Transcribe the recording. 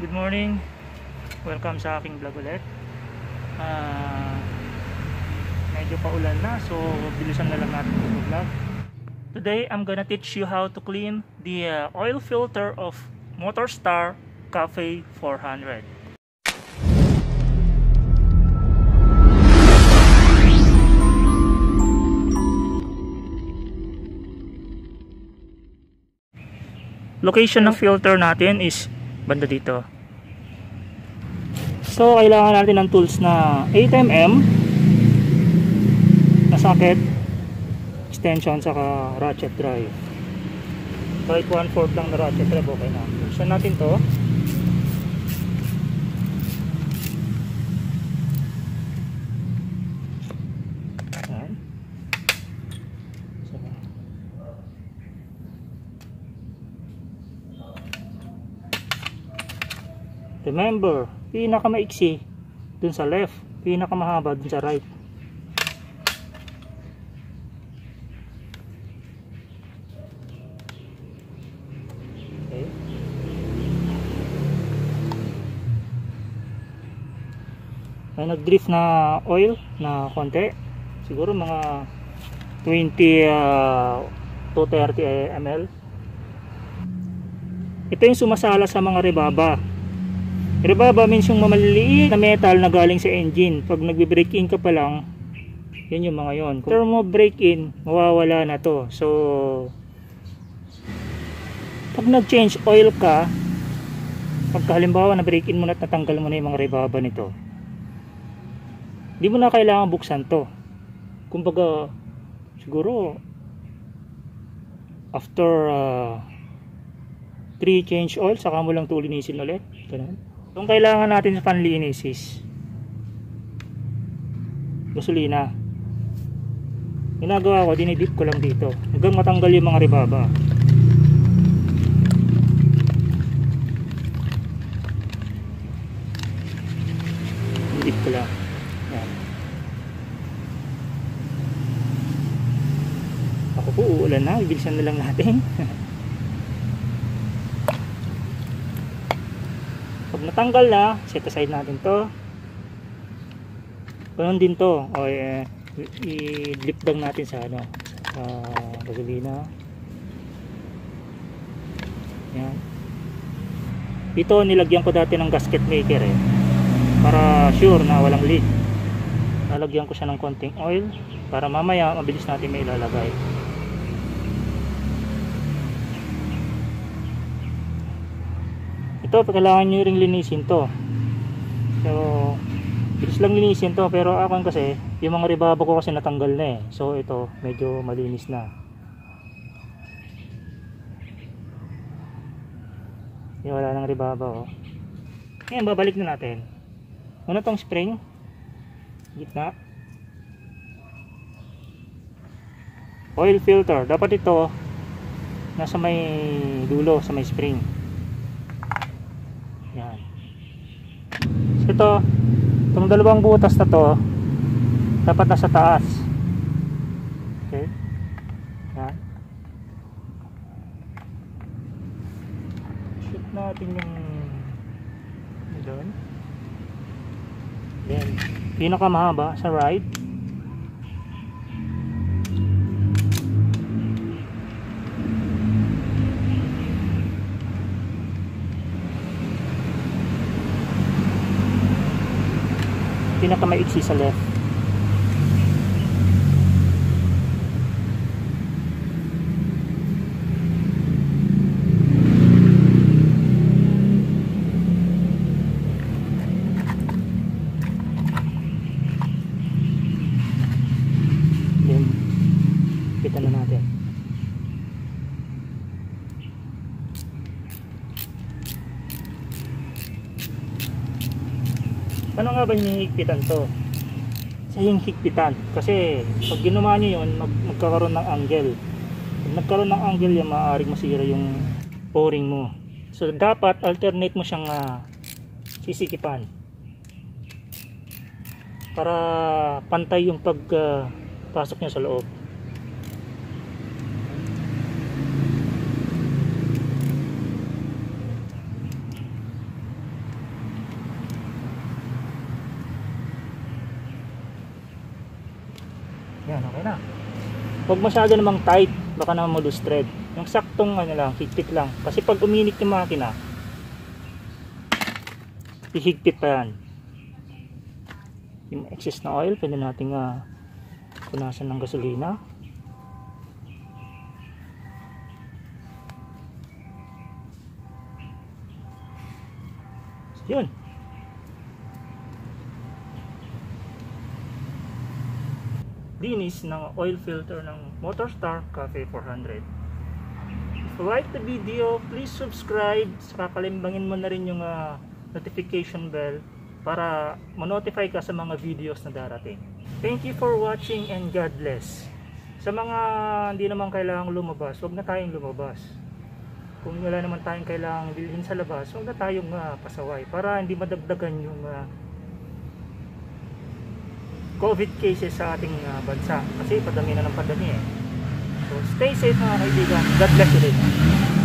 Good morning. Welcome sa aking vlog ulit. Ah, medyo paulan na so bilisan na lang natin yung vlog. Today I'm gonna teach you how to clean the uh, oil filter of Motorstar Cafe 400. Location ng filter natin is banda dito. So, kailangan natin ng tools na 8mm na socket, extension, saka ratchet drive. Kahit 1/4 lang na ratchet drive, okay na. Buksan natin to. Ayan. So, Remember, pinakamaiksi dun sa left, pinakamahaba dun sa right. Okay. May nag-drift na oil na konti. Siguro mga 20 uh, to 30 ml. Ito yung sumasala sa mga rebaba. Rebaba means yung mamaliliit na metal na galing sa engine. Pag nagbe-break in ka pa lang, yun yung mga yon. Kung mo break in, mawawala na to. So, pag nag-change oil ka, pagka halimbawa na break in mo na at natanggal mo na yung mga rebaba nito, hindi mo na kailangan buksan to. Kumbaga, siguro, after uh, 3 change oil, saka mo lang ito linisin ulit. Ganun. Itong kailangan natin sa panlinis is gasolina. Ginagawa ko, dinidip ko lang dito. Hanggang matanggal yung mga ribaba. Dinidip ko lang. Yan. Ako po, uulan na. Ibilisan na lang natin. Pag natanggal na, set aside natin to. Ganun din to. O, eh, i-dip lang natin sa ano, sa gasolina. Yan. Ito nilagyan ko dati ng gasket maker eh. Para sure na walang leak. Lalagyan ko siya ng konting oil para mamaya mabilis natin may ilalagay. Ito kailangan nyo ring linisin to. Pero bilis lang linisin to pero ako kasi yung mga ribaba ko kasi natanggal na eh. So ito medyo malinis na. Yung wala nang ribaba oh. ngayon babalik na natin. Una tong spring. Gitna. Oil filter. Dapat ito nasa may dulo sa may spring yan. So ito, itong dalawang butas na to, dapat nasa taas. Okay. Yan. Shoot natin yung doon. Then, pinakamahaba sa right. Pinakamaiksi sa left then kita na natin ano nga ba yung higpitan to? Sa yung higpitan. Kasi pag ginawa nyo yun mag magkakaroon ng angle. Pag nagkaroon ng angle yan maaaring masira yung o-ring mo. So dapat alternate mo siyang uh, sisikipan. Para pantay yung pag uh, pasok niya sa loob Huwag masyado namang tight, baka naman malus thread. Yung saktong ano lang, higpit lang. Kasi pag uminit yung makina, hihigpit pa yan. Yung excess na oil, pwede nating uh, punasan ng gasolina. Yun. Linis ng oil filter ng Motorstar Cafe 400. If you like the video, please subscribe. Saka kalimbangin mo na rin yung uh, notification bell para ma-notify ka sa mga videos na darating. Thank you for watching and God bless. Sa mga hindi naman kailangang lumabas, huwag na tayong lumabas. Kung wala naman tayong kailangang bilhin sa labas, huwag na tayong uh, pasaway para hindi madagdagan yung uh, COVID cases sa ating uh, bansa. Kasi padami na ng padami eh. So stay safe mga kaibigan. God bless you din.